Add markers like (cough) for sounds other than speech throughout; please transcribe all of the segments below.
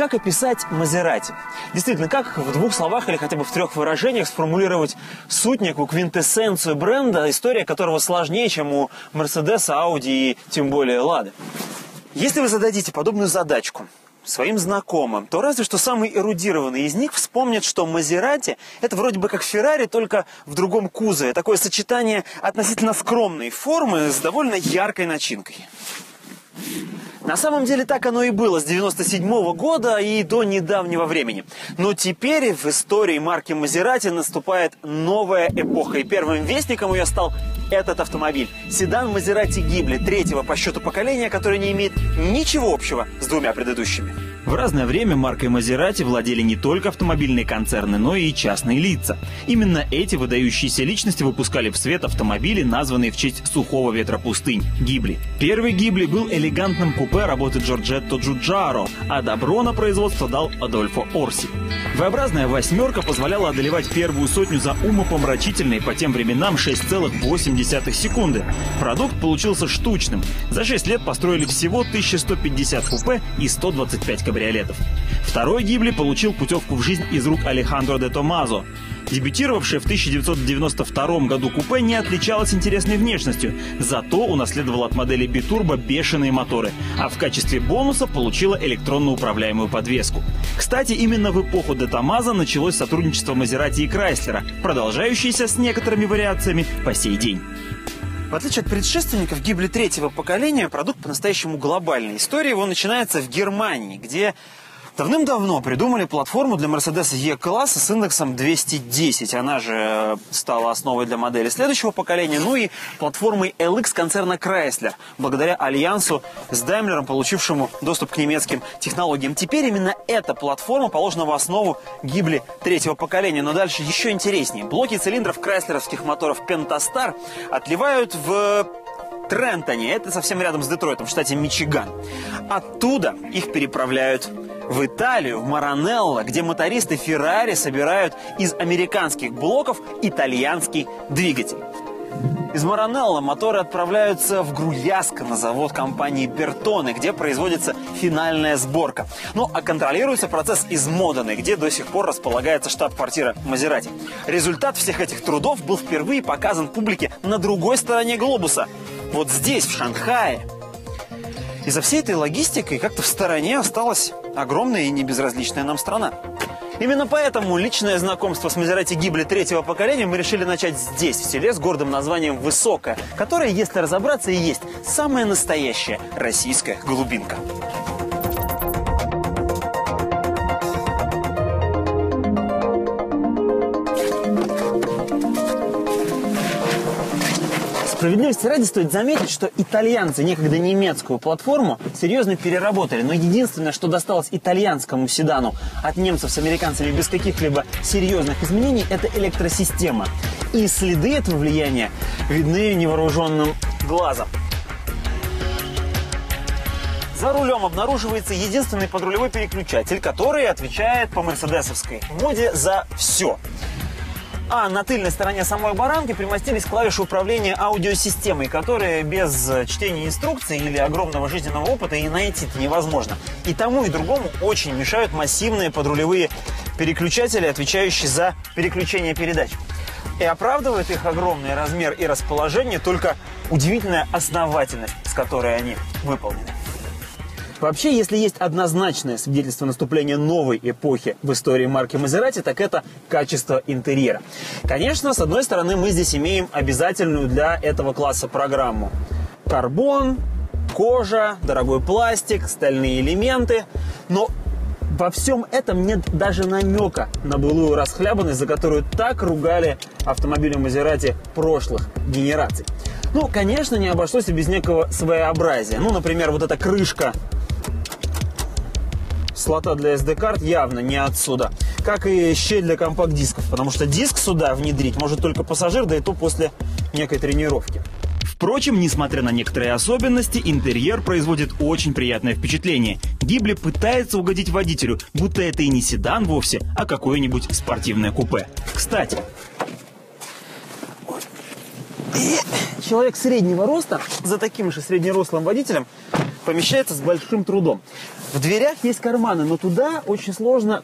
Как описать Мазерати? Действительно, как в двух словах или хотя бы в трех выражениях сформулировать суть, некую квинтэссенцию бренда, история которого сложнее, чем у Мерседеса, Ауди и тем более Лады? Если вы зададите подобную задачку своим знакомым, то разве что самый эрудированный из них вспомнит, что Мазерати – это вроде бы как Феррари, только в другом кузове. Такое сочетание относительно скромной формы с довольно яркой начинкой. На самом деле так оно и было с 97 -го года и до недавнего времени. Но теперь в истории марки Мазерати наступает новая эпоха. И первым вестником ее стал этот автомобиль. Седан Мазерати Гибли, третьего по счету поколения, который не имеет ничего общего с двумя предыдущими. В разное время маркой Мазерати владели не только автомобильные концерны, но и частные лица. Именно эти выдающиеся личности выпускали в свет автомобили, названные в честь сухого ветра пустынь – Гибли. Первый Гибли был элегантным купе работы Джорджетто Джуджаро, а добро на производство дал Адольфо Орси. V-образная восьмерка позволяла одолевать первую сотню за умопомрачительные по тем временам 6,8 секунды. Продукт получился штучным. За 6 лет построили всего 1150 купе и 125 кабриолетов. Второй Гибли получил путевку в жизнь из рук Алехандро де Томазо. Дебютировавшее в 1992 году купе не отличалось интересной внешностью, зато унаследовало от модели Битурбо бешеные моторы, а в качестве бонуса получила электронно управляемую подвеску. Кстати, именно в эпоху де Томазо началось сотрудничество Мазерати и Крайслера, продолжающееся с некоторыми вариациями по сей день. В отличие от предшественников Гибли третьего поколения, продукт по-настоящему глобальный. История его начинается в Германии, где Давным-давно придумали платформу для Mercedes E-класса с индексом 210. Она же э, стала основой для модели следующего поколения. Ну и платформой LX концерна Chrysler, благодаря альянсу с Daimler, получившему доступ к немецким технологиям. Теперь именно эта платформа положена в основу гибли третьего поколения. Но дальше еще интереснее. Блоки цилиндров крайслеровских моторов Pentastar отливают в Трентоне, это совсем рядом с Детройтом, в штате Мичиган. Оттуда их переправляют в Италию, в Маранелло, где мотористы Феррари собирают из американских блоков итальянский двигатель. Из Маранелло моторы отправляются в Груяско на завод компании Бертоне, где производится финальная сборка. Ну, а контролируется процесс из Модены, где до сих пор располагается штаб-квартира Мазерати. Результат всех этих трудов был впервые показан публике на другой стороне глобуса. Вот здесь, в Шанхае. И за всей этой логистикой как-то в стороне осталась огромная и небезразличная нам страна. Именно поэтому личное знакомство с Мазерати Гибли третьего поколения мы решили начать здесь, в селе с гордым названием Высокое, которое, если разобраться, и есть самая настоящая российская голубинка. Справедливости ради стоит заметить, что итальянцы некогда немецкую платформу серьезно переработали. Но единственное, что досталось итальянскому седану от немцев с американцами без каких-либо серьезных изменений, это электросистема. И следы этого влияния видны невооруженным глазом. За рулем обнаруживается единственный подрулевой переключатель, который отвечает по мерседесовской моде за все. А на тыльной стороне самой баранки примостились клавиши управления аудиосистемой, которые без чтения инструкций или огромного жизненного опыта и найти невозможно. И тому, и другому очень мешают массивные подрулевые переключатели, отвечающие за переключение передач. И оправдывает их огромный размер и расположение только удивительная основательность, с которой они выполнены. Вообще, если есть однозначное свидетельство наступления новой эпохи в истории марки Мазерати, так это качество интерьера. Конечно, с одной стороны, мы здесь имеем обязательную для этого класса программу. Карбон, кожа, дорогой пластик, стальные элементы. Но во всем этом нет даже намека на былую расхлябанность, за которую так ругали автомобили Мазерати прошлых генераций. Ну, конечно, не обошлось и без некого своеобразия. Ну, например, вот эта крышка слота для SD-карт явно не отсюда. Как и щель для компакт-дисков, потому что диск сюда внедрить может только пассажир, да и то после некой тренировки. Впрочем, несмотря на некоторые особенности, интерьер производит очень приятное впечатление. Гибли пытается угодить водителю, будто это и не седан вовсе, а какое-нибудь спортивное купе. Кстати, человек среднего роста за таким же среднерослым водителем помещается с большим трудом. В дверях есть карманы, но туда очень сложно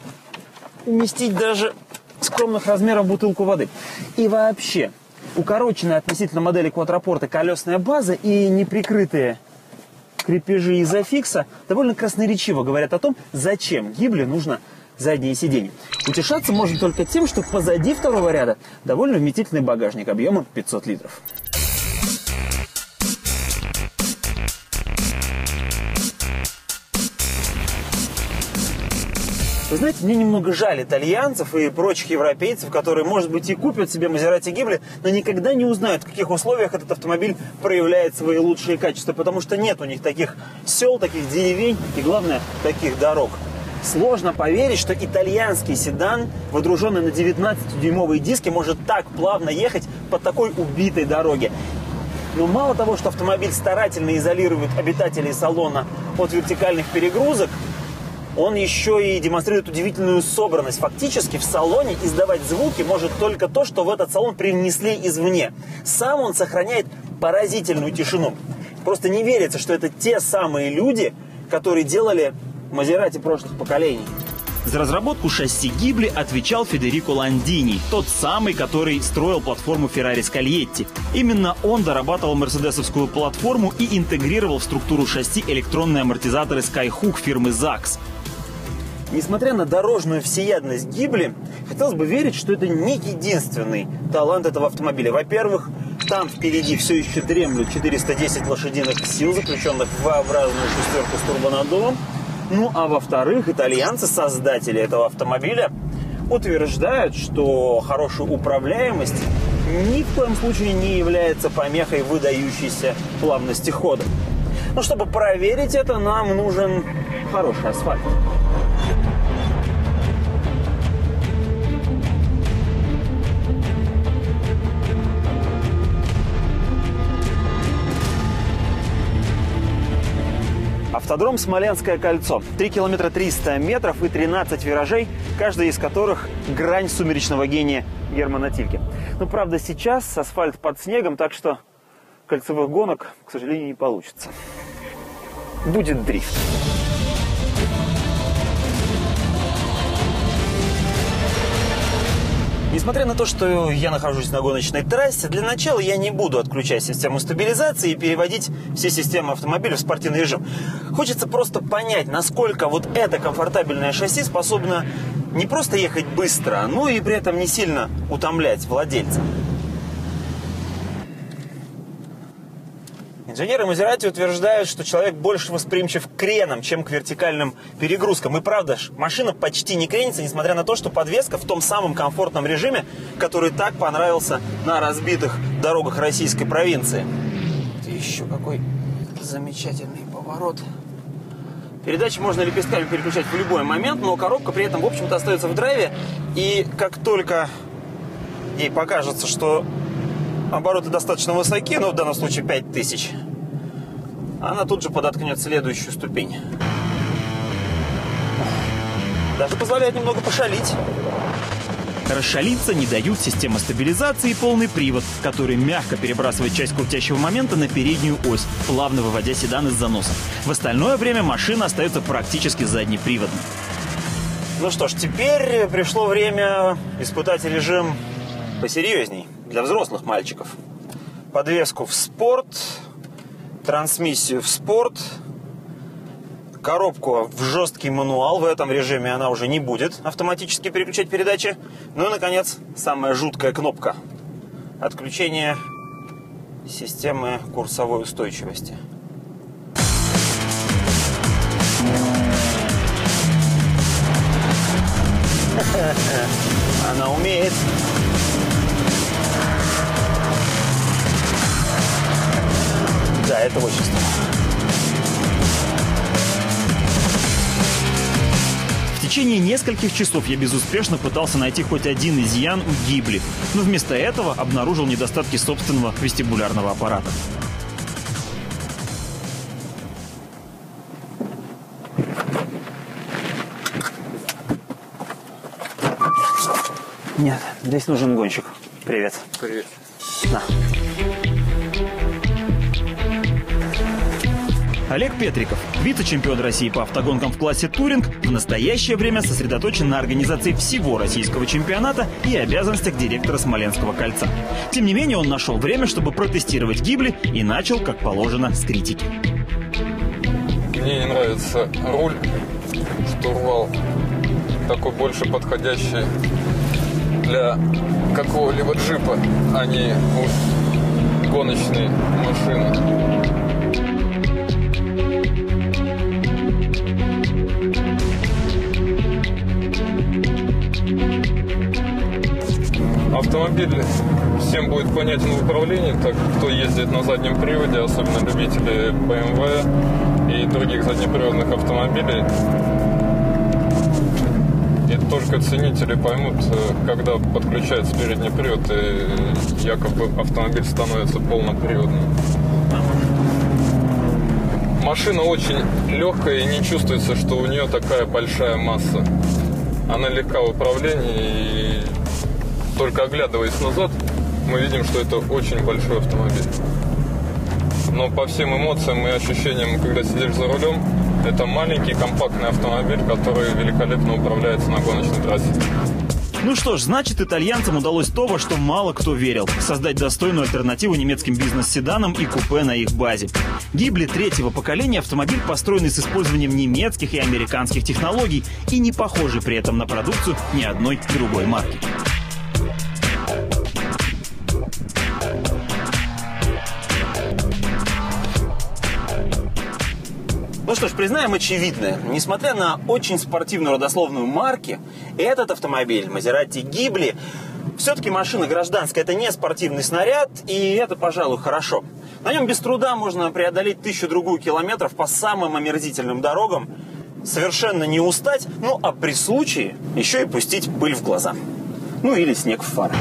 уместить даже скромных размеров бутылку воды. И вообще, укороченная относительно модели квадрапорта колесная база и неприкрытые крепежи изофикса довольно красноречиво говорят о том, зачем гибли нужно заднее сиденье. Утешаться можно только тем, что позади второго ряда довольно вместительный багажник объемом 500 литров. Вы знаете, мне немного жаль итальянцев и прочих европейцев, которые, может быть, и купят себе Мазерати Гибли, но никогда не узнают, в каких условиях этот автомобиль проявляет свои лучшие качества, потому что нет у них таких сел, таких деревень и, главное, таких дорог. Сложно поверить, что итальянский седан, водруженный на 19-дюймовые диски, может так плавно ехать по такой убитой дороге. Но мало того, что автомобиль старательно изолирует обитателей салона от вертикальных перегрузок, он еще и демонстрирует удивительную собранность. Фактически в салоне издавать звуки может только то, что в этот салон привнесли извне. Сам он сохраняет поразительную тишину. Просто не верится, что это те самые люди, которые делали Мазерати прошлых поколений. За разработку шасси Гибли отвечал Федерико Ландини, тот самый, который строил платформу Ferrari Scaglietti. Именно он дорабатывал мерседесовскую платформу и интегрировал в структуру шасси электронные амортизаторы Skyhook фирмы ZAX. Несмотря на дорожную всеядность Гибли, хотелось бы верить, что это не единственный талант этого автомобиля. Во-первых, там впереди все еще дремлют 410 лошадиных сил, заключенных в V-образную шестерку с турбонаддувом. Ну, а во-вторых, итальянцы, создатели этого автомобиля, утверждают, что хорошая управляемость ни в коем случае не является помехой выдающейся плавности хода. Но чтобы проверить это, нам нужен хороший асфальт. Автодром «Смоленское кольцо». 3 километра 300 метров и 13 виражей, каждый из которых грань сумеречного гения Германа Тильки. Но, правда, сейчас асфальт под снегом, так что кольцевых гонок, к сожалению, не получится. Будет дрифт. Несмотря на то, что я нахожусь на гоночной трассе, для начала я не буду отключать систему стабилизации и переводить все системы автомобиля в спортивный режим. Хочется просто понять, насколько вот это комфортабельное шасси способно не просто ехать быстро, но и при этом не сильно утомлять владельца. Инженеры Мазерати утверждают, что человек больше восприимчив к кренам, чем к вертикальным перегрузкам. И правда, машина почти не кренится, несмотря на то, что подвеска в том самом комфортном режиме, который так понравился на разбитых дорогах российской провинции. Это еще какой замечательный поворот. Передачи можно лепестками переключать в любой момент, но коробка при этом, в общем-то, остается в драйве. И как только ей покажется, что обороты достаточно высоки, но в данном случае 5000, она тут же подоткнет следующую ступень. Даже позволяет немного пошалить. Расшалиться не дают система стабилизации и полный привод, который мягко перебрасывает часть крутящего момента на переднюю ось, плавно выводя седан из заноса. В остальное время машина остается практически заднеприводной. Ну что ж, теперь пришло время испытать режим посерьезней для взрослых мальчиков. Подвеску в спорт, трансмиссию в спорт, коробку в жесткий мануал. В этом режиме она уже не будет автоматически переключать передачи. Ну и, наконец, самая жуткая кнопка. Отключение системы курсовой устойчивости. (laughs) Она умеет. Это очень. В течение нескольких часов я безуспешно пытался найти хоть один изъян у Гибли, но вместо этого обнаружил недостатки собственного вестибулярного аппарата. Нет, здесь нужен гонщик. Привет. Привет. На. Олег Петриков, вице-чемпион России по автогонкам в классе «Туринг», в настоящее время сосредоточен на организации всего российского чемпионата и обязанностях директора Смоленского кольца. Тем не менее, он нашел время, чтобы протестировать гибли и начал, как положено, с критики. Мне не нравится руль, штурвал такой больше подходящий для какого-либо джипа, а не уж гоночной машины. Автомобиль всем будет понятен в управлении, так кто ездит на заднем приводе, особенно любители BMW и других заднеприводных автомобилей. И только ценители поймут, э, когда подключается передний привод, и якобы автомобиль становится полноприводным. Машина очень легкая и не чувствуется, что у нее такая большая масса. Она легка в управлении и только оглядываясь назад, мы видим, что это очень большой автомобиль. Но по всем эмоциям и ощущениям, когда сидишь за рулем, это маленький компактный автомобиль, который великолепно управляется на гоночной трассе. Ну что ж, значит, итальянцам удалось то, во что мало кто верил – создать достойную альтернативу немецким бизнес-седанам и купе на их базе. Гибли третьего поколения автомобиль, построенный с использованием немецких и американских технологий и не похожий при этом на продукцию ни одной другой марки. Ну что ж, признаем очевидное. Несмотря на очень спортивную родословную марки, этот автомобиль, Мазерати Гибли, все-таки машина гражданская, это не спортивный снаряд, и это, пожалуй, хорошо. На нем без труда можно преодолеть тысячу-другую километров по самым омерзительным дорогам, совершенно не устать, ну а при случае еще и пустить пыль в глаза. Ну или снег в фары.